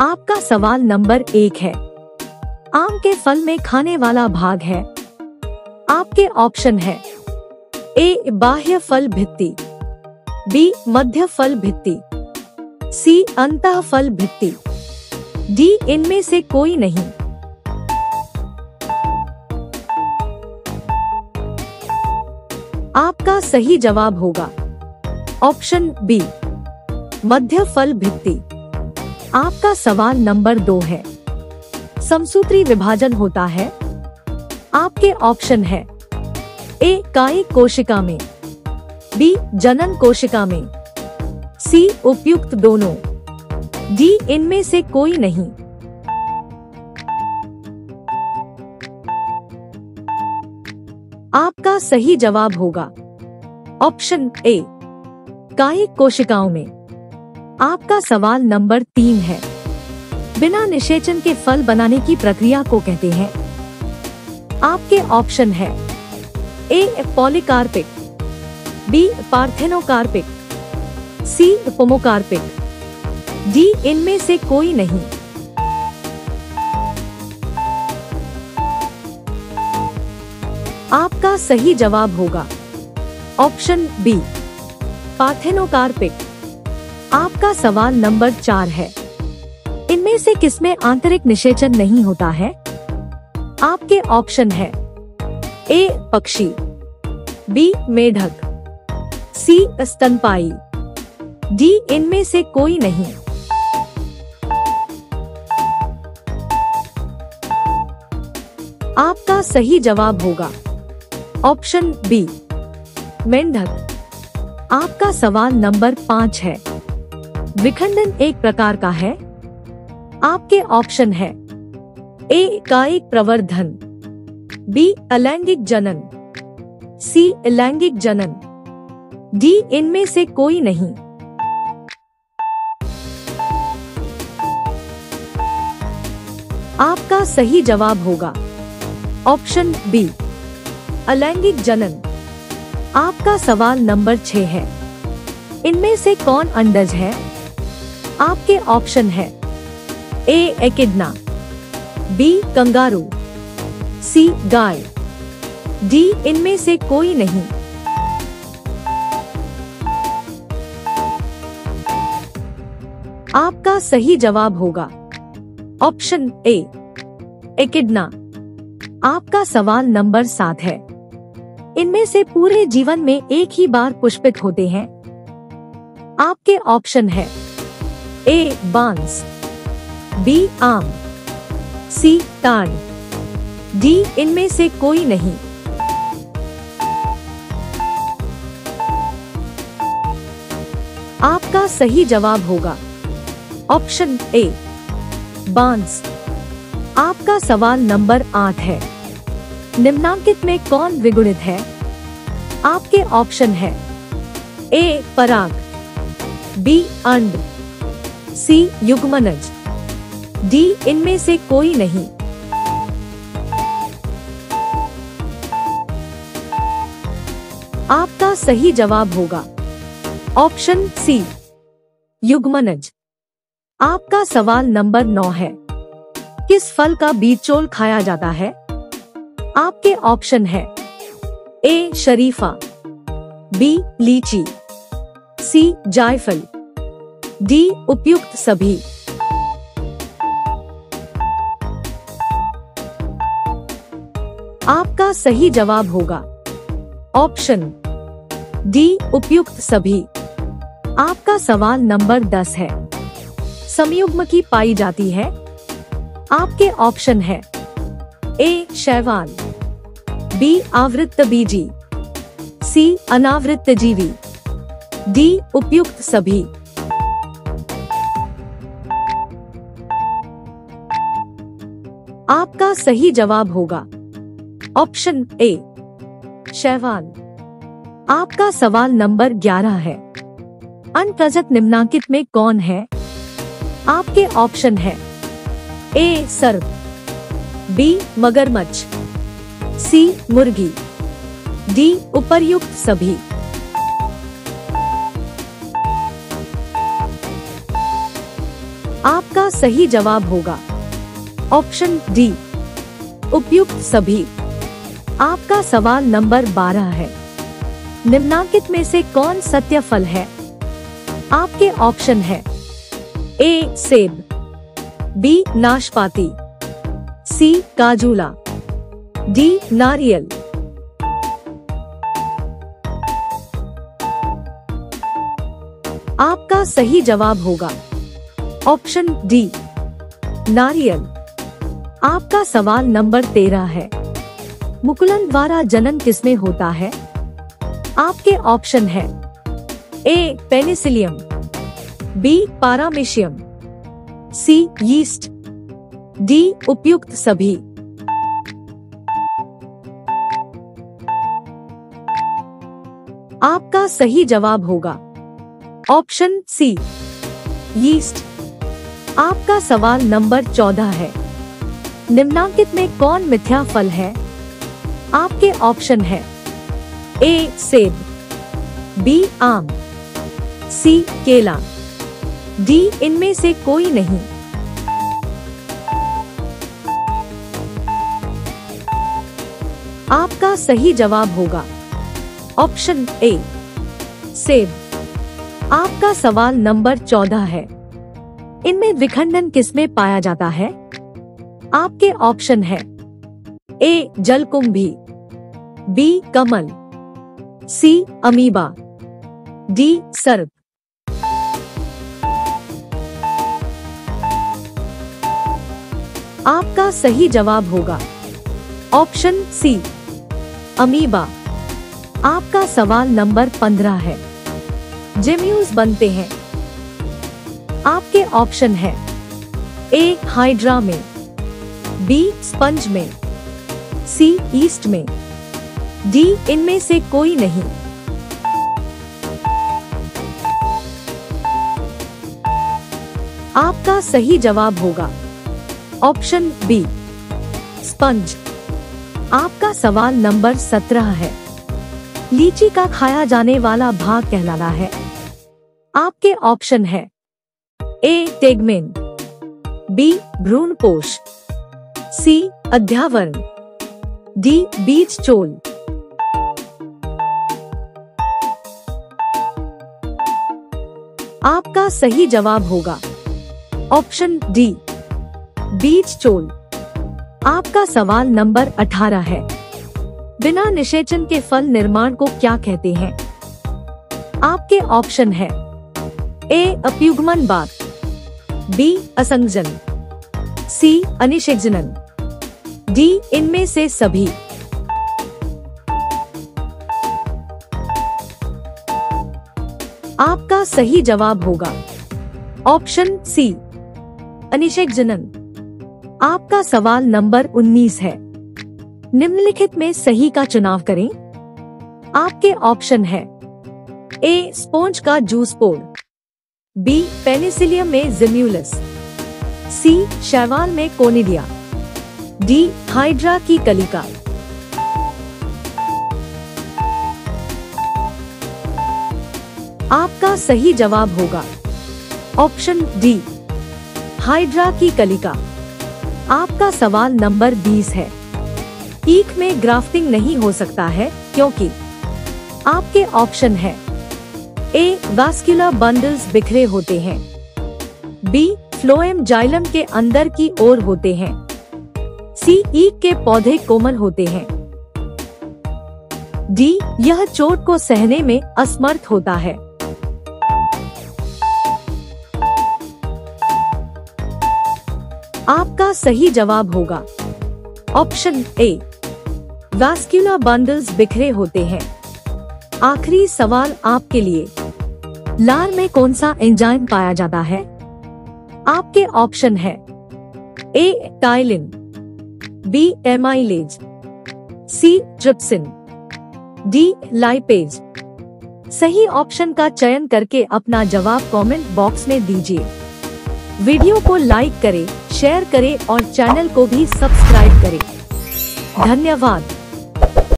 आपका सवाल नंबर एक है। आम के फल में खाने वाला भाग है। आपके ऑप्शन है। ए, बाह्य फल भित्ति। बी, मध्य फल भित्ति। सी, अंत फल भित्ति। डी, इनमें से कोई नहीं। आपका सही जवाब होगा। ऑप्शन बी, मध्य फल भित्ति। आपका सवाल नंबर दो है। समसूत्री विभाजन होता है। आपके ऑप्शन है। ए कायिक कोशिका में। बी, जनन कोशिका में। सी, उपयुक्त दोनों। डी, इनमें से कोई नहीं। आपका सही जवाब होगा। ऑप्शन ए कायिक कोशिकाओं में। आपका सवाल नंबर तीन है। बिना निषेचन के फल बनाने की प्रक्रिया को कहते हैं। आपके ऑप्शन है। A, polycarpic, B, parthenocarpic, C pomocarpic D इनमें से कोई नहीं। आपका सही जवाब होगा। Option B, parthenocarpic. आपका सवाल नंबर चार है। इनमें से किसमें आंतरिक निषेचन नहीं होता है? आपके ऑप्शन है। ए, पक्षी। बी, मेढक। सी स्तनपाई डी, इनमें से कोई नहीं। आपका सही जवाब होगा। ऑप्शन बी, मेंढक। आपका सवाल नंबर पाँच है। विखंडन एक प्रकार का है। आपके ऑप्शन है। ए कायिक प्रवर्धन। बी अलैंगिक जनन। सी अलैंगिक जनन। डी इनमें से कोई नहीं। आपका सही जवाब होगा। ऑप्शन बी अलैंगिक जनन। आपका सवाल नंबर छह है। इनमें से कौन अंडज है? आपके ऑप्शन है A, echidna, B, kangaroo, C, guy. D, इनमें से कोई नहीं। आपका सही जवाब होगा। Option A, echidna. आपका सवाल नंबर सात है। इनमें से पूरे जीवन में एक ही बार पुष्पित होते हैं। आपके ऑप्शन है ए बाँस बी आम सी ताड़ डी इनमें से कोई नहीं। आपका सही जवाब होगा। ऑप्शन ए बाँस आपका सवाल नंबर आठ है। निम्नांकित में कौन विगुणित है? आपके ऑप्शन है ए पराग बी अंड सी युग्मनज। डी इनमें से कोई नहीं। आपका सही जवाब होगा। ऑप्शन सी, युग्मनज। आपका सवाल नंबर नौ है। किस फल का बीचोल खाया जाता है? आपके ऑप्शन है। ए, शरीफा। बी, लीची। सी, जायफल। डी उपयुक्त सभी। आपका सही जवाब होगा। ऑप्शन डी उपयुक्त सभी। आपका सवाल नंबर दस है। संयुग्म की पाई जाती है। आपके ऑप्शन है ए शैवाल, बी आवृत्त बीजी, सी अनावृत्त जीवी, डी उपयुक्त सभी। आपका सही जवाब होगा। ऑप्शन ए, शैवाल। आपका सवाल नंबर ग्यारह है। अनप्रजत निम्नांकित में कौन है? आपके ऑप्शन है। ए, सर्प। बी, मगरमच्छ। सी, मुर्गी। डी, उपर्युक्त सभी। आपका सही जवाब होगा। ऑप्शन डी, उपयुक्त सभी। आपका सवाल नंबर बारह है। निम्नांकित में से कौन सत्य फल है? आपके ऑप्शन है ए, सेब, बी, नाशपाती, सी, काजूला, डी, नारियल। आपका सही जवाब होगा। ऑप्शन डी, नारियल। आपका सवाल नंबर तेरह है। मुकुलन द्वारा जनन किसमें होता है? आपके ऑप्शन है। A, penicillium. B, paramecium. C, yeast. D, उपयुक्त सभी। आपका सही जवाब होगा। Option C, yeast. आपका सवाल नंबर चौदह है। निम्नांकित में कौन मिथ्या फल है? आपके ऑप्शन है। ए, सेब बी आम सी केला डी इनमें से कोई नहीं। आपका सही जवाब होगा। ऑप्शन ए सेब। आपका सवाल नंबर चौदह है। इनमें विखंडन किसमें पाया जाता है? आपके ऑप्शन है। ए, जलकुंभी, बी, कमल, सी, अमीबा, डी, सर्प। आपका सही जवाब होगा। Option C, amoeba. आपका सवाल नंबर पंद्रह है। जेम्यूज बनते हैं। आपके ऑप्शन है। ए, हाइड्रा में। बी, स्पंज में, सी, ईस्ट में, डी, इनमें से कोई नहीं। आपका सही जवाब होगा। Option B, sponge. आपका सवाल नंबर सत्रह है। लीची का खाया जाने वाला भाग कहलाना है। आपके ऑप्शन है। ए, टेगमेन। बी भ्रूणपोष सी, अध्यावरण। डी, बीज चोल। आपका सही जवाब होगा। ऑप्शन डी, बीज चोल। आपका सवाल नंबर 18 है। बिना निषेचन के फल निर्माण को क्या कहते हैं? आपके ऑप्शन है ए, अप्युग्मन बात बी, असंजन। सी अनिषेजनन डी, इनमें से सभी। आपका सही जवाब होगा। ऑप्शन सी अनिषेक जनन आपका सवाल नंबर 19 है। निम्नलिखित में सही का चुनाव करें। आपके ऑप्शन है। ए स्पोंज का जूस पोड़। बी, पेनिसिलियम में जिम्यूलस। सी, शैवाल में कोनिडिया डी, हाइड्रा की कलिका आपका सही जवाब होगा। ऑप्शन डी, हाइड्रा की कलिका आपका सवाल नंबर 20 है। ईख में ग्राफ्टिंग नहीं हो सकता है, क्योंकि आपके ऑप्शन है। ए, वास्कुलर बंडल्स बिखरे होते हैं। बी फ्लोएम जाइलम के अंदर की ओर होते हैं। सी ईख के पौधे कोमल होते हैं। डी यह चोट को सहने में असमर्थ होता है। आपका सही जवाब होगा। ऑप्शन ए, वास्कुलर बंडल्स बिखरे होते हैं। आखिरी सवाल आपके लिए, लार में कौन सा एंजाइम पाया जाता है? आपके ऑप्शन है। A, ptyalin. B, amylase. C, trypsin. D, lipase. सही ऑप्शन का चयन करके अपना जवाब कमेंट बॉक्स में दीजिए। वीडियो को लाइक करें शेयर करें और चैनल को भी सब्सक्राइब करें। धन्यवाद।